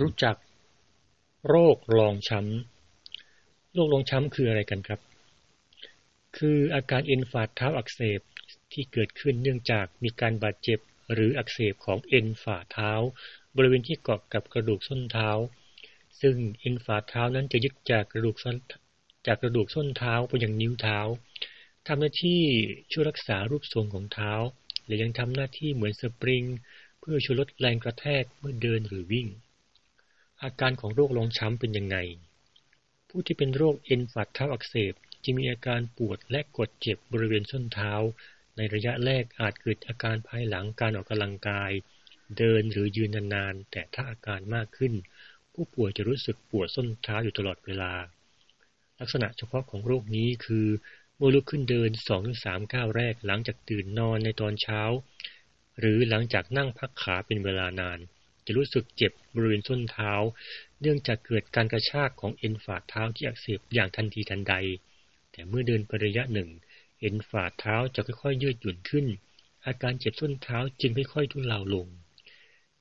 รู้จัก โรครองช้ำโรครองช้ำคืออะไรกันครับ คืออาการเอ็นฝ่าเท้าอักเสบที่เกิดขึ้นเนื่องจากมีการบาดเจ็บหรืออักเสบของเอ็นฝ่าเท้า บริเวณที่เกาะกับกระดูกส้นเท้า ซึ่งเอ็นฝ่าเท้านั้นจะยึดจากกระดูกส้นจากกระดูกส้นเท้าไปยังนิ้วเท้าทำหน้าที่ช่วยรักษารูปทรงของเท้า และยังทำหน้าที่เหมือนสปริง เพื่อช่วยลดแรงกระแทกเมื่อเดินหรือวิ่ง อาการของโรครองช้ำเป็นยังไง ผู้ที่เป็นโรคเอ็นฝ่าเท้าอักเสบจะมีอาการปวดและกดเจ็บบริเวณส้นเท้า ในระยะแรกอาจเกิดอาการภายหลังการออกกำลังกาย เดินหรือยืนนานๆ แต่ถ้าอาการมากขึ้น ผู้ป่วยจะรู้สึกปวดส้นเท้าอยู่ตลอดเวลา ลักษณะเฉพาะของโรคนี้คือเมื่อลุกขึ้นเดินสองถึงก้าวแรกหลังจากตื่นนอนในตอนเช้า หรือหลังจากนั่งพักขาเป็นเวลานาน จะรู้สึกเจ็บบริเวณส้นเท้า เนื่องจากเกิดการกระชากของเอ็นฝ่าเท้าที่อักเสบอย่างทันทีทันใด แต่เมื่อเดินไประยะหนึ่ง เอ็นฝ่าเท้าจะค่อยๆยืดหยุ่นขึ้น อาการเจ็บส้นเท้าจึงค่อยๆทุเลาลง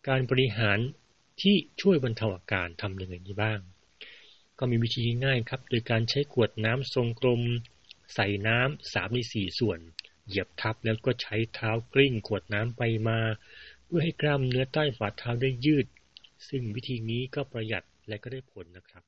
การบริหารที่ช่วยบรรเทาอาการทำยังไงบ้าง ก็มีวิธีง่ายครับ โดยการใช้ขวดน้ำทรงกลม ใส่น้ำสามในสี่ส่วน เหยียบทับแล้วก็ใช้เท้ากลิ้งขวดน้ำไปมา พื่อให้กล้ามเนื้อใต้ฝ่าเท้าได้ยืด ซึ่งวิธีนี้ก็ประหยัดและก็ได้ผลนะครับ